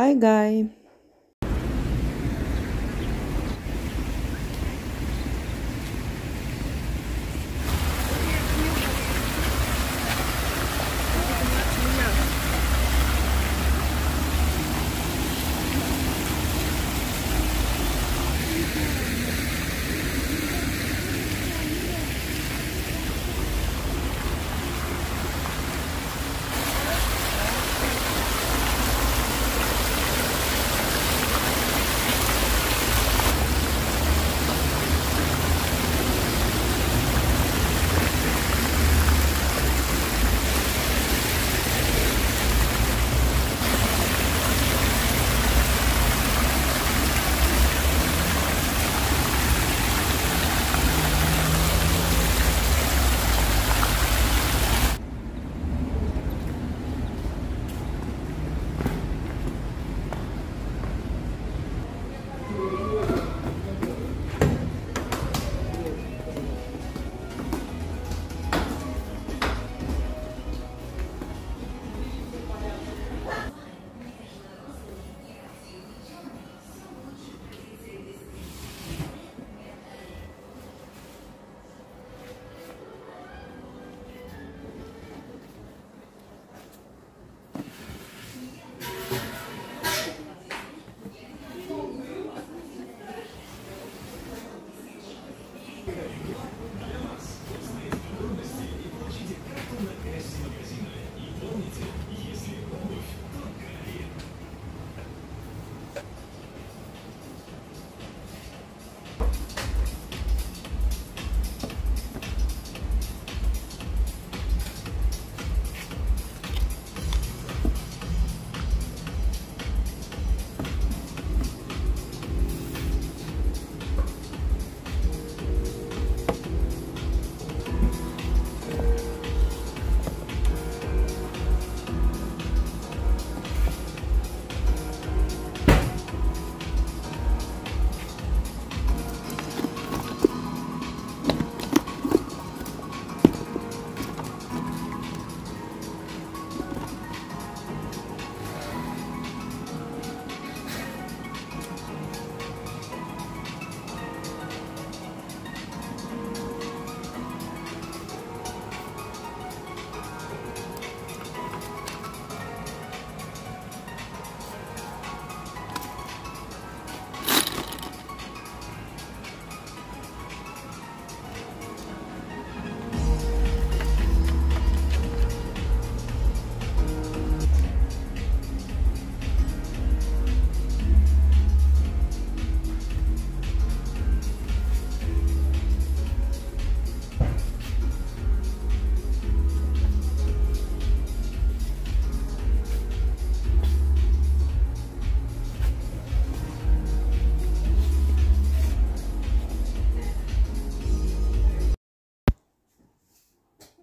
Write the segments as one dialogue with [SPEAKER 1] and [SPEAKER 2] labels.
[SPEAKER 1] Hi guy.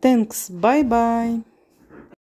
[SPEAKER 1] Thanks. Bye bye.